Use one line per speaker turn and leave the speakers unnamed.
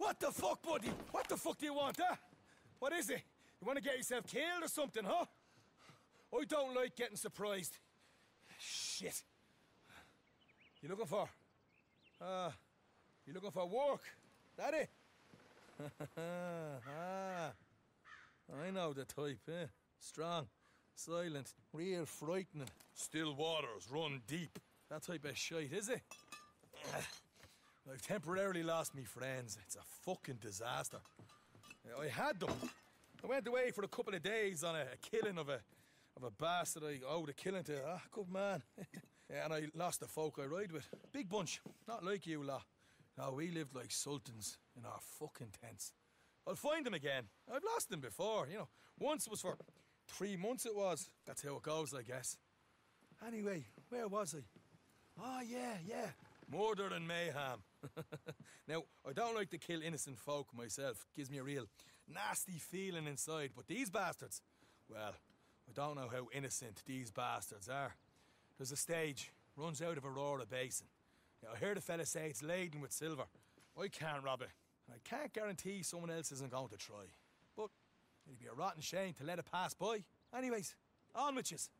What the fuck, buddy? What the fuck do you want, huh? What is it? You want to get yourself killed or something, huh? I don't like getting surprised. Shit. You looking for? Ah, you looking for work? That it? ah, I know the type, eh? Strong, silent, real frightening. Still waters run deep. That type of shite, is it? I've temporarily lost me friends. It's a fucking disaster. I had them. I went away for a couple of days on a, killing of a of a bastard I owed a killing to. Ah, good man. yeah, and I lost the folk I ride with. Big bunch. Not like you lot. No, we lived like sultans in our fucking tents. I'll find them again. I've lost them before, you know. Once it was for three months it was. That's how it goes, I guess. Anyway, where was I? Oh, yeah, yeah. Murder and mayhem. now, I don't like to kill innocent folk myself. Gives me a real nasty feeling inside. But these bastards, well, I don't know how innocent these bastards are. There's a stage, runs out of Aurora Basin. I heard a fella say it's laden with silver. I can't rob it. And I can't guarantee someone else isn't going to try. But it'd be a rotten shame to let it pass by. Anyways, on with yous.